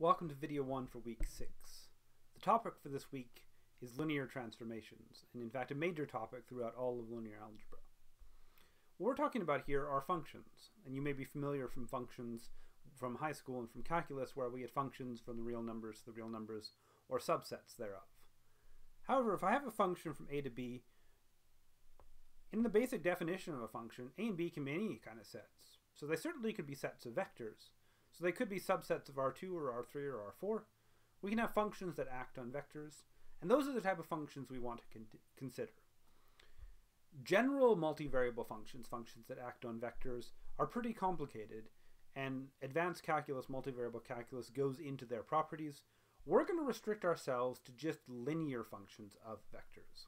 Welcome to video one for week six. The topic for this week is linear transformations, and in fact a major topic throughout all of linear algebra. What we're talking about here are functions, and you may be familiar from functions from high school and from calculus where we get functions from the real numbers to the real numbers, or subsets thereof. However, if I have a function from a to b, in the basic definition of a function, a and b can be any kind of sets. So they certainly could be sets of vectors, so they could be subsets of R2 or R3 or R4. We can have functions that act on vectors, and those are the type of functions we want to con consider. General multivariable functions, functions that act on vectors, are pretty complicated, and advanced calculus, multivariable calculus, goes into their properties. We're going to restrict ourselves to just linear functions of vectors,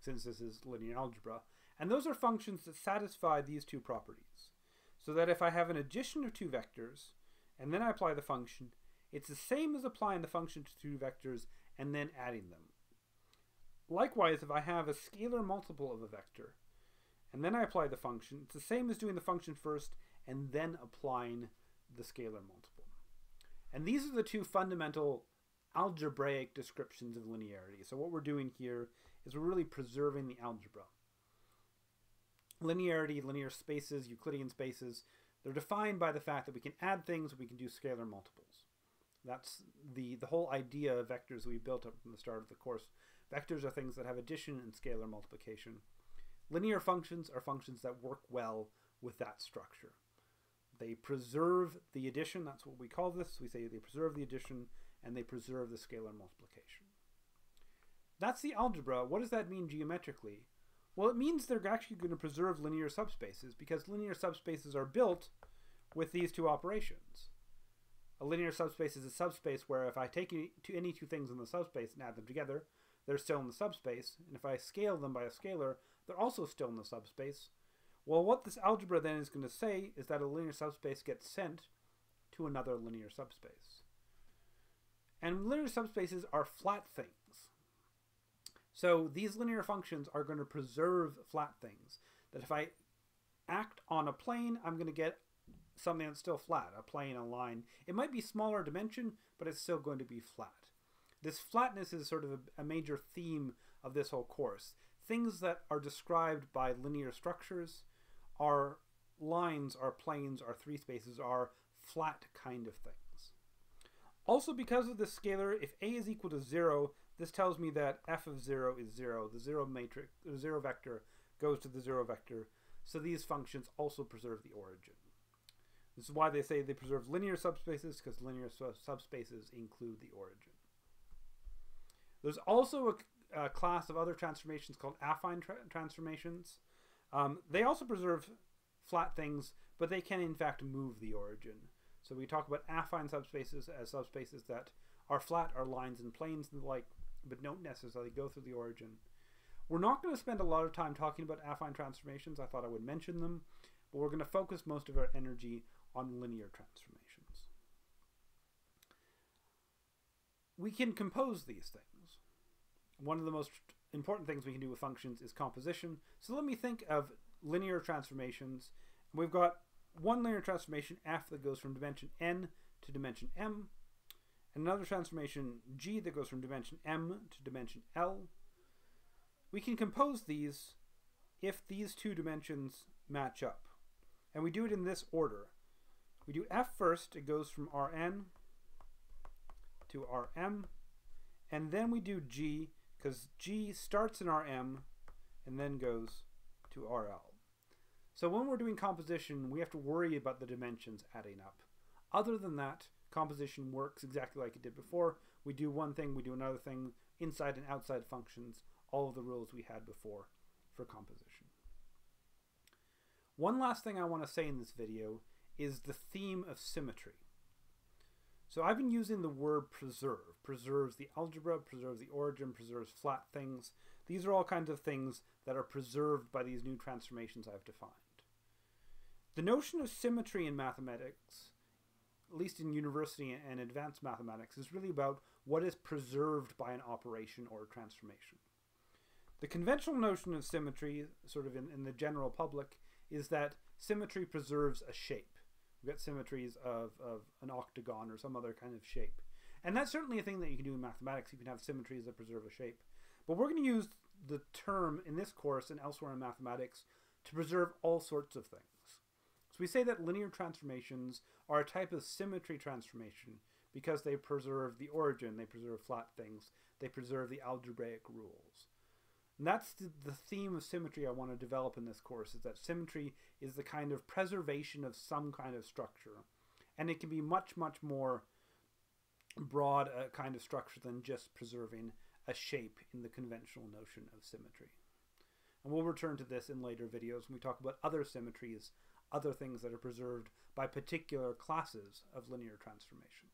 since this is linear algebra, and those are functions that satisfy these two properties. So that if I have an addition of two vectors, and then I apply the function, it's the same as applying the function to two vectors and then adding them. Likewise, if I have a scalar multiple of a vector, and then I apply the function, it's the same as doing the function first and then applying the scalar multiple. And these are the two fundamental algebraic descriptions of linearity. So what we're doing here is we're really preserving the algebra. Linearity, linear spaces, Euclidean spaces, they're defined by the fact that we can add things, we can do scalar multiples. That's the, the whole idea of vectors we built up from the start of the course. Vectors are things that have addition and scalar multiplication. Linear functions are functions that work well with that structure. They preserve the addition, that's what we call this. We say they preserve the addition and they preserve the scalar multiplication. That's the algebra. What does that mean geometrically? Well, it means they're actually going to preserve linear subspaces because linear subspaces are built with these two operations. A linear subspace is a subspace where if I take any two things in the subspace and add them together, they're still in the subspace. And if I scale them by a scalar, they're also still in the subspace. Well, what this algebra then is going to say is that a linear subspace gets sent to another linear subspace. And linear subspaces are flat things. So these linear functions are going to preserve flat things. That if I act on a plane, I'm going to get something that's still flat, a plane, a line. It might be smaller dimension, but it's still going to be flat. This flatness is sort of a, a major theme of this whole course. Things that are described by linear structures are lines, are planes, are three spaces, are flat kind of things. Also, because of the scalar, if a is equal to 0, this tells me that f of 0 is 0. The 0 matrix, the 0 vector goes to the 0 vector. So these functions also preserve the origin. This is why they say they preserve linear subspaces, because linear subspaces include the origin. There's also a, a class of other transformations called affine tra transformations. Um, they also preserve flat things, but they can in fact move the origin. So we talk about affine subspaces as subspaces that are flat, are lines and planes and the like, but don't necessarily go through the origin. We're not going to spend a lot of time talking about affine transformations. I thought I would mention them, but we're going to focus most of our energy on linear transformations. We can compose these things. One of the most important things we can do with functions is composition. So let me think of linear transformations. We've got one linear transformation f that goes from dimension n to dimension m, and another transformation g that goes from dimension m to dimension l. We can compose these if these two dimensions match up. And we do it in this order. We do f first, it goes from Rn to Rm, and then we do g, because g starts in Rm and then goes to RL. So when we're doing composition, we have to worry about the dimensions adding up. Other than that, composition works exactly like it did before. We do one thing, we do another thing, inside and outside functions, all of the rules we had before for composition. One last thing I want to say in this video is the theme of symmetry. So I've been using the word preserve. Preserves the algebra, preserves the origin, preserves flat things. These are all kinds of things that are preserved by these new transformations I've defined. The notion of symmetry in mathematics, at least in university and advanced mathematics, is really about what is preserved by an operation or a transformation. The conventional notion of symmetry, sort of in, in the general public, is that symmetry preserves a shape We've got symmetries of, of an octagon or some other kind of shape. And that's certainly a thing that you can do in mathematics. You can have symmetries that preserve a shape. But we're going to use the term in this course and elsewhere in mathematics to preserve all sorts of things. We say that linear transformations are a type of symmetry transformation because they preserve the origin, they preserve flat things, they preserve the algebraic rules. And that's the, the theme of symmetry I want to develop in this course is that symmetry is the kind of preservation of some kind of structure. And it can be much, much more broad a kind of structure than just preserving a shape in the conventional notion of symmetry. And we'll return to this in later videos when we talk about other symmetries, other things that are preserved by particular classes of linear transformation.